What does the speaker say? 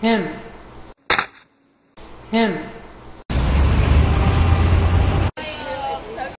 him. Him.